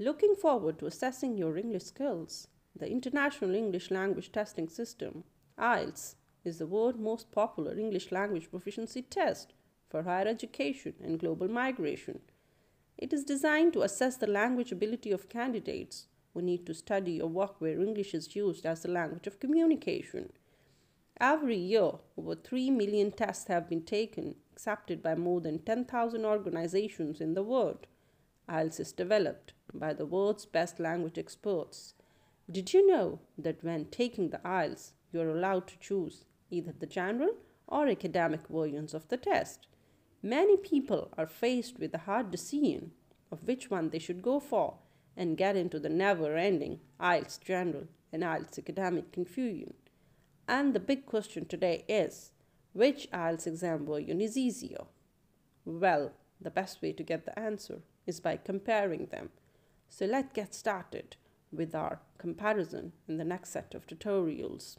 Looking forward to assessing your English skills, the International English Language Testing System, IELTS, is the world's most popular English language proficiency test for higher education and global migration. It is designed to assess the language ability of candidates who need to study or work where English is used as the language of communication. Every year, over 3 million tests have been taken, accepted by more than 10,000 organizations in the world. IELTS is developed by the world's best language experts. Did you know that when taking the IELTS, you are allowed to choose either the general or academic versions of the test? Many people are faced with the hard decision of which one they should go for and get into the never ending IELTS general and IELTS academic confusion. And the big question today is which IELTS exam version is easier? Well, the best way to get the answer is by comparing them. So let's get started with our comparison in the next set of tutorials.